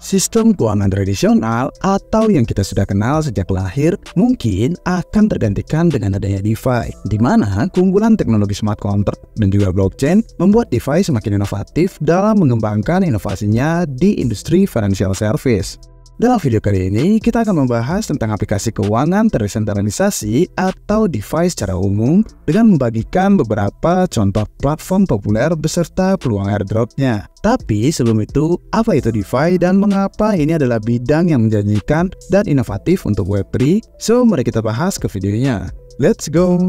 Sistem keuangan tradisional atau yang kita sudah kenal sejak lahir mungkin akan tergantikan dengan adanya DeFi, di mana keunggulan teknologi smart contract dan juga blockchain membuat DeFi semakin inovatif dalam mengembangkan inovasinya di industri financial service. Dalam video kali ini, kita akan membahas tentang aplikasi keuangan terdesentralisasi atau DeFi secara umum dengan membagikan beberapa contoh platform populer beserta peluang airdropnya. Tapi sebelum itu, apa itu DeFi dan mengapa ini adalah bidang yang menjanjikan dan inovatif untuk Web3? So, mari kita bahas ke videonya. Let's go!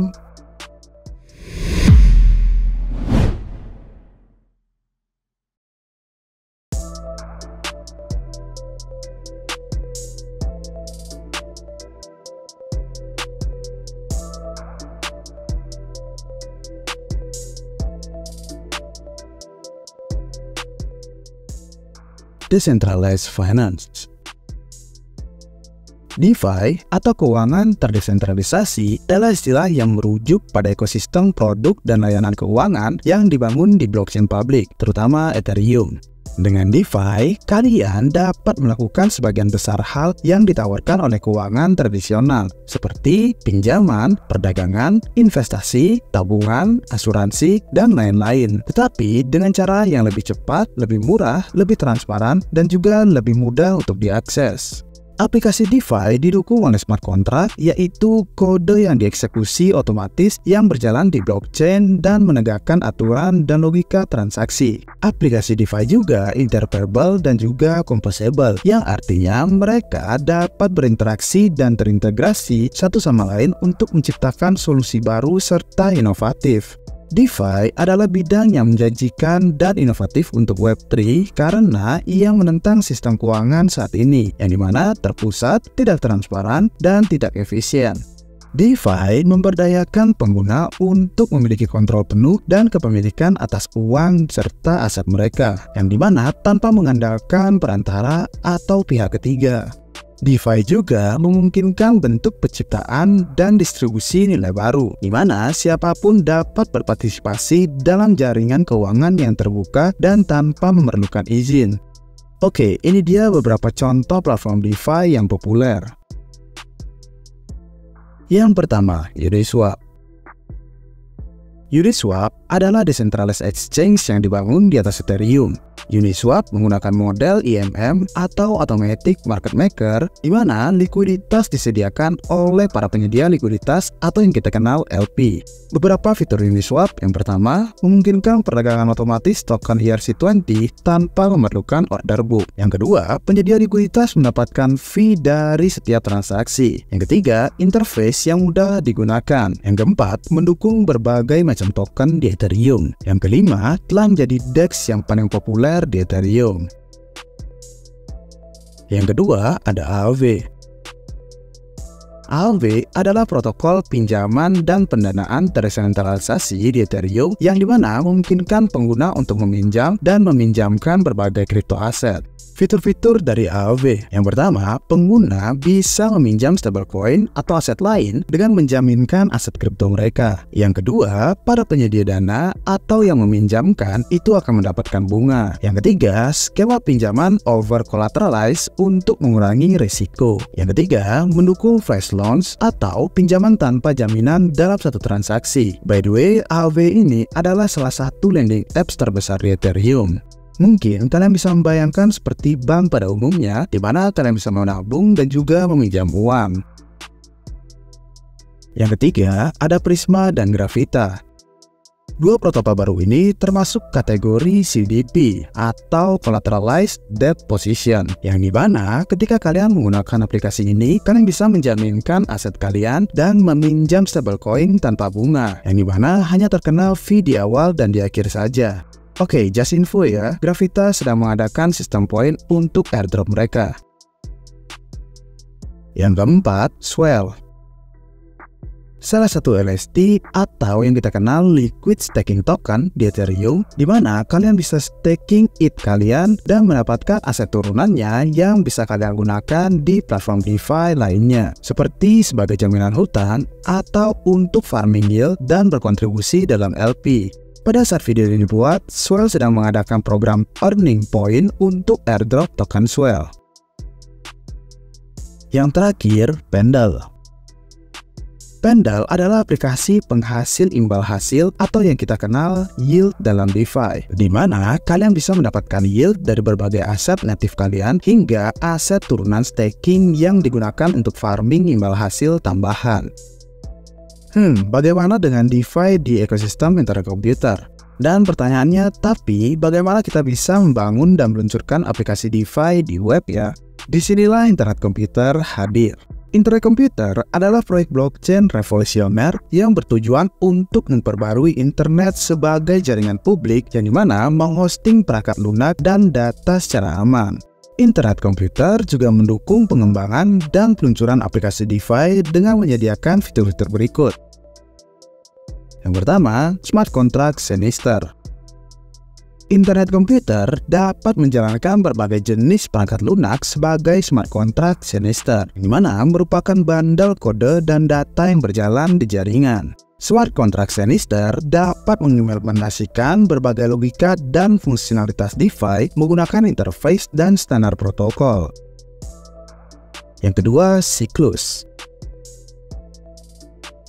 Decentralized Finance. DeFi atau keuangan terdesentralisasi adalah istilah yang merujuk pada ekosistem produk dan layanan keuangan yang dibangun di blockchain publik, terutama Ethereum. Dengan DeFi, kalian dapat melakukan sebagian besar hal yang ditawarkan oleh keuangan tradisional, seperti pinjaman, perdagangan, investasi, tabungan, asuransi, dan lain-lain. Tetapi dengan cara yang lebih cepat, lebih murah, lebih transparan, dan juga lebih mudah untuk diakses. Aplikasi DeFi didukung oleh smart contract, yaitu kode yang dieksekusi otomatis yang berjalan di blockchain dan menegakkan aturan dan logika transaksi. Aplikasi DeFi juga interoperable dan juga composable, yang artinya mereka dapat berinteraksi dan terintegrasi satu sama lain untuk menciptakan solusi baru serta inovatif. DeFi adalah bidang yang menjanjikan dan inovatif untuk Web3 karena ia menentang sistem keuangan saat ini, yang di mana terpusat, tidak transparan, dan tidak efisien. DeFi memberdayakan pengguna untuk memiliki kontrol penuh dan kepemilikan atas uang serta aset mereka, yang di mana tanpa mengandalkan perantara atau pihak ketiga. DeFi juga memungkinkan bentuk penciptaan dan distribusi nilai baru, di mana siapa pun dapat berpartisipasi dalam jaringan keuangan yang terbuka dan tanpa memerlukan izin. Oke, ini dia beberapa contoh platform DeFi yang populer. Yang pertama, Uniswap. Uniswap adalah decentralized exchange yang dibangun di atas Ethereum Uniswap menggunakan model IMM atau Automatic Market Maker di mana likuiditas disediakan oleh para penyedia likuiditas atau yang kita kenal LP. Beberapa fitur Uniswap yang pertama memungkinkan perdagangan otomatis token ERC20 tanpa memerlukan order book. Yang kedua, penyedia likuiditas mendapatkan fee dari setiap transaksi. Yang ketiga, interface yang mudah digunakan. Yang keempat, mendukung berbagai macam token di Ethereum. Yang kelima, telah menjadi DEX yang paling populer di Ethereum. Yang kedua ada AAV. AAV adalah protokol pinjaman dan pendanaan tersentralisasi di Ethereum yang di mana memungkinkan pengguna untuk meminjam dan meminjamkan berbagai kripto aset. Fitur-fitur dari AOV Yang pertama, pengguna bisa meminjam stablecoin atau aset lain dengan menjaminkan aset kripto mereka. Yang kedua, para penyedia dana atau yang meminjamkan itu akan mendapatkan bunga. Yang ketiga, skema pinjaman over collateralized untuk mengurangi risiko. Yang ketiga, mendukung flash loans atau pinjaman tanpa jaminan dalam satu transaksi. By the way, AOV ini adalah salah satu lending apps terbesar di Ethereum. Mungkin kalian bisa membayangkan seperti bank pada umumnya, di mana kalian bisa menabung dan juga meminjam uang. Yang ketiga, ada Prisma dan Gravita. Dua protokol baru ini termasuk kategori CDP atau Collateralized Debt Position yang di mana ketika kalian menggunakan aplikasi ini kalian bisa menjaminkan aset kalian dan meminjam stablecoin tanpa bunga yang di mana hanya terkena fee di awal dan di akhir saja. Oke, okay, just info ya, Gravita sedang mengadakan sistem poin untuk airdrop mereka. Yang keempat, Swell. Salah satu LST atau yang kita kenal liquid staking token di Ethereum di mana kalian bisa staking ETH kalian dan mendapatkan aset turunannya yang bisa kalian gunakan di platform DeFi lainnya seperti sebagai jaminan hutan atau untuk farming yield dan berkontribusi dalam LP. Pada saat video ini dibuat, Swell sedang mengadakan program earning point untuk airdrop token Swell. Yang terakhir, Pendle. Pendle adalah aplikasi penghasil imbal hasil atau yang kita kenal yield dalam DeFi, di mana kalian bisa mendapatkan yield dari berbagai aset native kalian hingga aset turunan staking yang digunakan untuk farming imbal hasil tambahan. Hmm, bagaimana dengan DeFi di ekosistem internet komputer? Dan pertanyaannya, tapi bagaimana kita bisa membangun dan meluncurkan aplikasi DeFi di web ya? Di sinilah internet komputer hadir. Internet komputer adalah proyek blockchain revolusioner yang bertujuan untuk memperbarui internet sebagai jaringan publik yang di mana menghosting perangkat lunak dan data secara aman. Internet komputer juga mendukung pengembangan dan peluncuran aplikasi DeFi dengan menyediakan fitur-fitur berikut. Yang pertama, smart contract sinister. Internet komputer dapat menjalankan berbagai jenis perangkat lunak sebagai smart contract sinister, di mana merupakan bandel kode dan data yang berjalan di jaringan. Smart contract sinister dapat mengimplementasikan berbagai logika dan fungsionalitas DeFi menggunakan interface dan standar protokol. Yang kedua, siklus.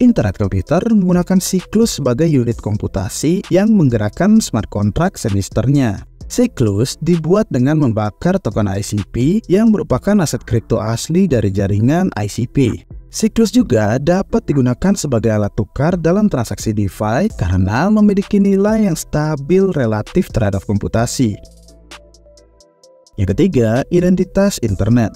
Internet komputer menggunakan siklus sebagai unit komputasi yang menggerakkan smart contract sinisternya. Siklus dibuat dengan membakar token ICP yang merupakan aset kripto asli dari jaringan ICP. Siklus juga dapat digunakan sebagai alat tukar dalam transaksi DeFi karena memiliki nilai yang stabil relatif terhadap komputasi. Yang ketiga, identitas internet.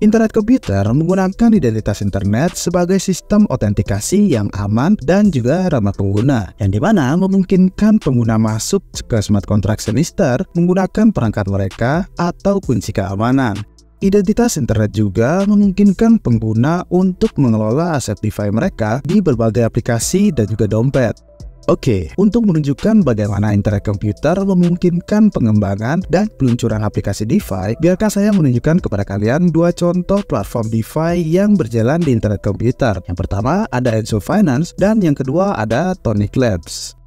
Internet komputer menggunakan identitas internet sebagai sistem autentikasi yang aman dan juga ramah pengguna, yang di mana memungkinkan pengguna masuk ke smart contract sinister menggunakan perangkat mereka atau kunci keamanan. Identitas internet juga memungkinkan pengguna untuk mengelola aset DeFi mereka di berbagai aplikasi dan juga dompet. Oke, untuk menunjukkan bagaimana internet komputer memungkinkan pengembangan dan peluncuran aplikasi DeFi, biarkan saya menunjukkan kepada kalian dua contoh platform DeFi yang berjalan di internet komputer. Yang pertama ada Enso Finance dan yang kedua ada Tonic Labs.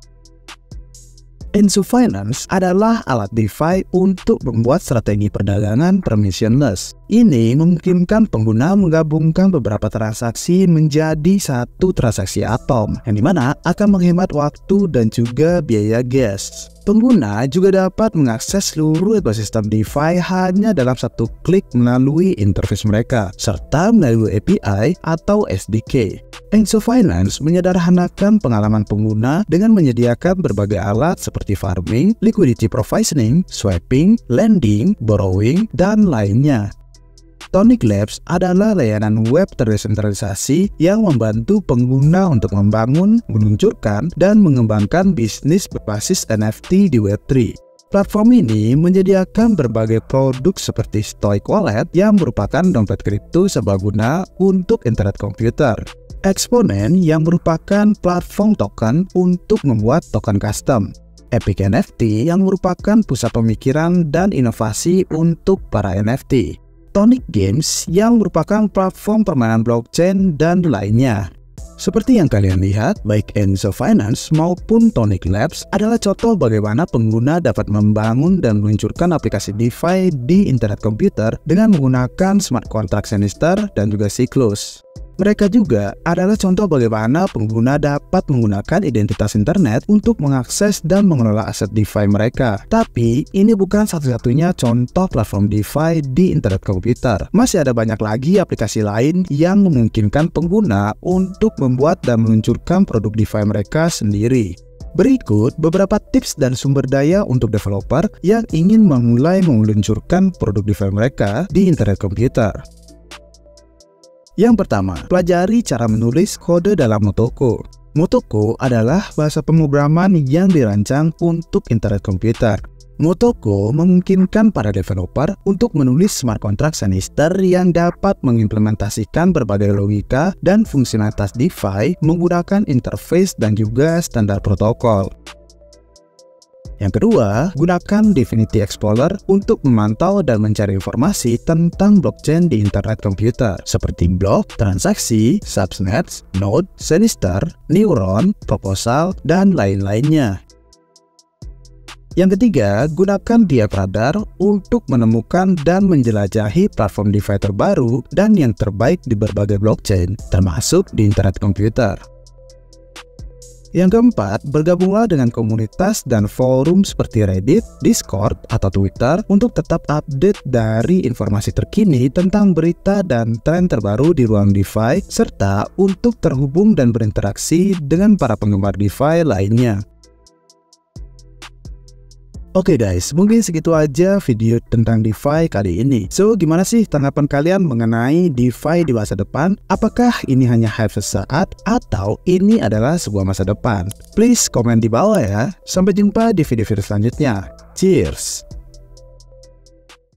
Enso Finance adalah alat DeFi untuk membuat strategi perdagangan permissionless. Ini memungkinkan pengguna menggabungkan beberapa transaksi menjadi satu transaksi atom, yang di mana akan menghemat waktu dan juga biaya gas. Pengguna juga dapat mengakses seluruh ekosistem DeFi hanya dalam satu klik melalui interface mereka, serta melalui API atau SDK. Enso Finance menyederhanakan pengalaman pengguna dengan menyediakan berbagai alat seperti farming, liquidity provisioning, swapping, lending, borrowing, dan lainnya. Tonic Labs adalah layanan web terdesentralisasi yang membantu pengguna untuk membangun, meluncurkan, dan mengembangkan bisnis berbasis NFT di Web3. Platform ini menyediakan berbagai produk seperti Stoic Wallet yang merupakan dompet kripto serbaguna untuk internet komputer. Exponent yang merupakan platform token untuk membuat token custom. Epic NFT yang merupakan pusat pemikiran dan inovasi untuk para NFT. Tonic Games yang merupakan platform permainan blockchain dan lainnya. Seperti yang kalian lihat, baik Enzo Finance maupun Tonic Labs adalah contoh bagaimana pengguna dapat membangun dan meluncurkan aplikasi DeFi di internet komputer dengan menggunakan smart contract sinister dan juga siklus. Mereka juga adalah contoh bagaimana pengguna dapat menggunakan identitas internet untuk mengakses dan mengelola aset DeFi mereka. Tapi, ini bukan satu-satunya contoh platform DeFi di internet komputer. Masih ada banyak lagi aplikasi lain yang memungkinkan pengguna untuk membuat dan meluncurkan produk DeFi mereka sendiri. Berikut beberapa tips dan sumber daya untuk developer yang ingin memulai meluncurkan produk DeFi mereka di internet komputer. Yang pertama, pelajari cara menulis kode dalam Motoko. Motoko adalah bahasa pemrograman yang dirancang untuk internet komputer. Motoko memungkinkan para developer untuk menulis smart contract sinister yang dapat mengimplementasikan berbagai logika dan fungsionalitas DeFi menggunakan interface dan juga standar protokol. Yang kedua, gunakan Divinity Explorer untuk memantau dan mencari informasi tentang blockchain di internet komputer, seperti blok, transaksi, subnets, node, sinister, neuron, proposal, dan lain-lainnya. Yang ketiga, gunakan Radar untuk menemukan dan menjelajahi platform DeFi terbaru dan yang terbaik di berbagai blockchain, termasuk di internet komputer. Yang keempat, bergabunglah dengan komunitas dan forum seperti Reddit, Discord, atau Twitter untuk tetap update dari informasi terkini tentang berita dan tren terbaru di ruang DeFi, serta untuk terhubung dan berinteraksi dengan para penggemar DeFi lainnya. Oke okay guys, mungkin segitu aja video tentang DeFi kali ini. So, gimana sih tanggapan kalian mengenai DeFi di masa depan? Apakah ini hanya hype sesaat atau ini adalah sebuah masa depan? Please komen di bawah ya. Sampai jumpa di video-video selanjutnya. Cheers!